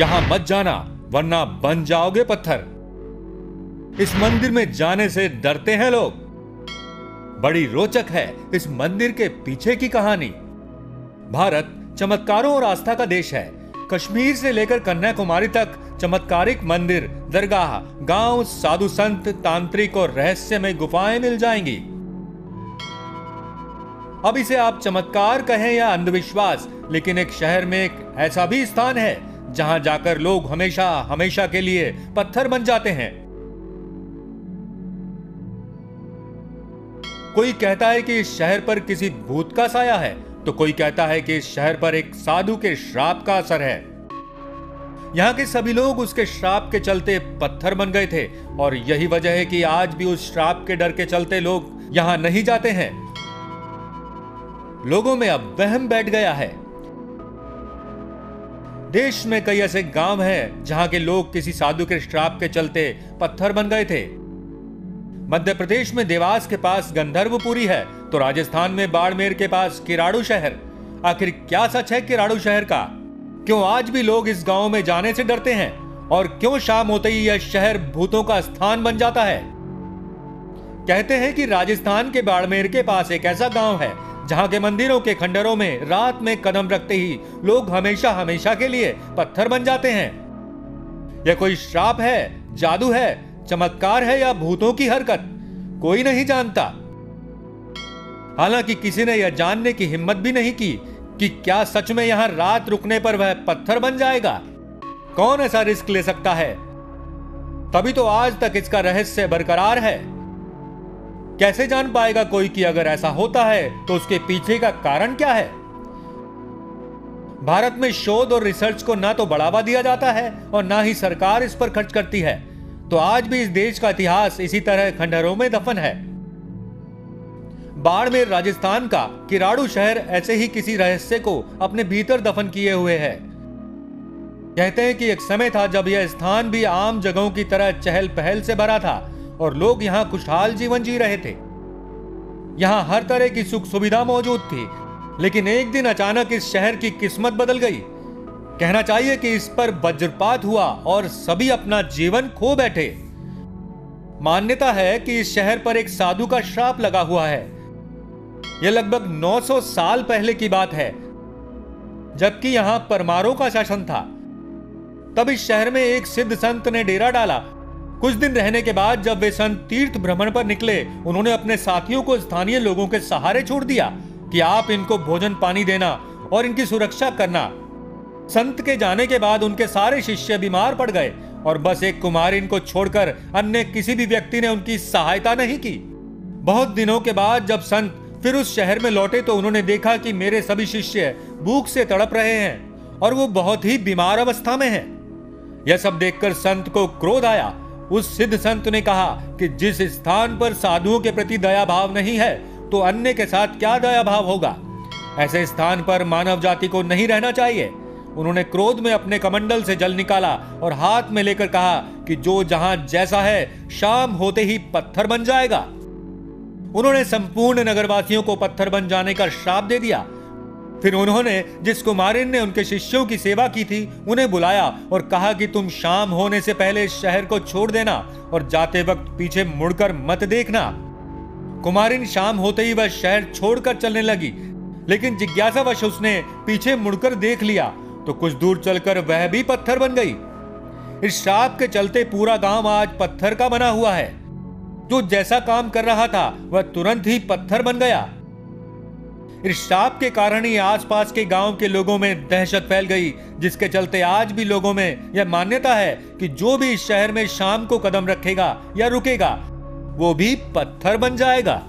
यहाँ मत जाना, वरना बन जाओगे पत्थर। इस मंदिर में जाने से डरते हैं लोग। बड़ी रोचक है इस मंदिर के पीछे की कहानी। भारत चमत्कारों और आस्था का देश है। कश्मीर से लेकर कन्याकुमारी तक चमत्कारिक मंदिर, दरगाह, गाँव, साधु संत, तांत्रिक और रहस्यमय गुफाएँ मिल जाएँगी। अब इसे आप चमत्कार कहें या अंधविश्वास, लेकिन एक शहर में एक ऐसा भी स्थान है जहाँ जाकर लोग हमेशा हमेशा के लिए पत्थर बन जाते हैं। कोई कहता है कि इस शहर पर किसी भूत का साया है तो कोई कहता है कि इस शहर पर एक साधु के श्राप का असर है। यहाँ के सभी लोग उसके श्राप के चलते पत्थर बन गए थे, और यही वजह है कि आज भी उस श्राप के डर के चलते लोग यहाँ नहीं जाते हैं। लोगों में अब वहम बैठ गया है। देश में कई ऐसे गाँव हैं जहाँ के लोग किसी साधु के श्राप के चलते पत्थर बन गए थे। मध्य प्रदेश में देवास के पास गंधर्वपुरी है तो राजस्थान में बाड़मेर के पास किराड़ू शहर। आखिर क्या सच है किराड़ू शहर का? क्यों आज भी लोग इस गाँव में जाने से डरते हैं? और क्यों शाम होते ही यह शहर भूतों का स्थान बन जाता है? कहते हैं कि राजस्थान के बाड़मेर के पास एक ऐसा गाँव है जहाँ के मंदिरों के खंडरों में रात में कदम रखते ही लोग हमेशा हमेशा के लिए पत्थर बन जाते हैं। यह कोई श्राप है, जादू है, चमत्कार है या भूतों की हरकत, कोई नहीं जानता। हालाँकि किसी ने यह जानने की हिम्मत भी नहीं की कि क्या सच में यहाँ रात रुकने पर वह पत्थर बन जाएगा। कौन ऐसा रिस्क ले सकता है? तभी तो आज तक इसका रहस्य बरकरार है। कैसे जान पाएगा कोई कि अगर ऐसा होता है तो उसके पीछे का कारण क्या है? भारत में शोध और रिसर्च को ना तो बढ़ावा दिया जाता है और ना ही सरकार इस पर खर्च करती है। तो आज भी इस देश का इतिहास इसी तरह खंडहरों में दफन है। बाड़मेर, राजस्थान का किराड़ू शहर ऐसे ही किसी रहस्य को अपने भीतर दफन किए हुए है। कहते हैं कि एक समय था जब यह स्थान भी आम जगहों की तरह चहल पहल से भरा था और लोग यहाँ खुशहाल जीवन जी रहे थे। यहाँ हर तरह की सुख सुविधा मौजूद थी, लेकिन एक दिन अचानक इस शहर की किस्मत बदल गई। कहना चाहिए कि इस पर वज्रपात हुआ और सभी अपना जीवन खो बैठे। मान्यता है कि इस शहर पर एक साधु का श्राप लगा हुआ है। यह लगभग 900 साल पहले की बात है, जबकि यहाँ परमारों का शासन था। तब इस शहर में एक सिद्ध संत ने डेरा डाला कुछ दिन रहने के बाद जब वे संत तीर्थ भ्रमण पर निकले, उन्होंने अपने साथियों को स्थानीय लोगों के सहारे छोड़ दिया कि आप इनको भोजन पानी देना और इनकी सुरक्षा करना संत के जाने के बाद उनके सारे शिष्य बीमार पड़ गए और बस एक कुमार इनको छोड़कर अन्य किसी भी व्यक्ति ने उनकी सहायता नहीं की बहुत दिनों के बाद जब संत फिर उस शहर में लौटे तो उन्होंने देखा कि मेरे सभी शिष्य भूख से तड़प रहे हैं और वो बहुत ही बीमार अवस्था में हैं। यह सब देखकर संत को क्रोध आया उस सिद्ध संत ने कहा कि जिस स्थान पर साधुओं के प्रति दया भाव नहीं है तो अन्य के साथ क्या दया भाव होगा? ऐसे स्थान पर मानव जाति को नहीं रहना चाहिए। उन्होंने क्रोध में अपने कमंडल से जल निकाला और हाथ में लेकर कहा कि जो जहाँ जैसा है, शाम होते ही पत्थर बन जाएगा। उन्होंने संपूर्ण नगरवासियों को पत्थर बन जाने का श्राप दे दिया फिर उन्होंने जिस कुमारिन ने उनके शिष्यों की सेवा की थी, उन्हें बुलाया और कहा कि तुम शाम होने से पहले शहर को छोड़ देना और जाते वक्त पीछे मुड़कर मत देखना। कुमारिन शाम होते ही वह शहर छोड़कर चलने लगी, लेकिन जिज्ञासावश उसने पीछे मुड़कर देख लिया तो कुछ दूर चलकर वह भी पत्थर बन गई। इस श्राप के चलते पूरा गाँव आज पत्थर का बना हुआ है। जो जैसा काम कर रहा था, वह तुरंत ही पत्थर बन गया। इस श्राप के कारण ही आसपास के गाँव के लोगों में दहशत फैल गई, जिसके चलते आज भी लोगों में यह मान्यता है कि जो भी इस शहर में शाम को कदम रखेगा या रुकेगा, वो भी पत्थर बन जाएगा।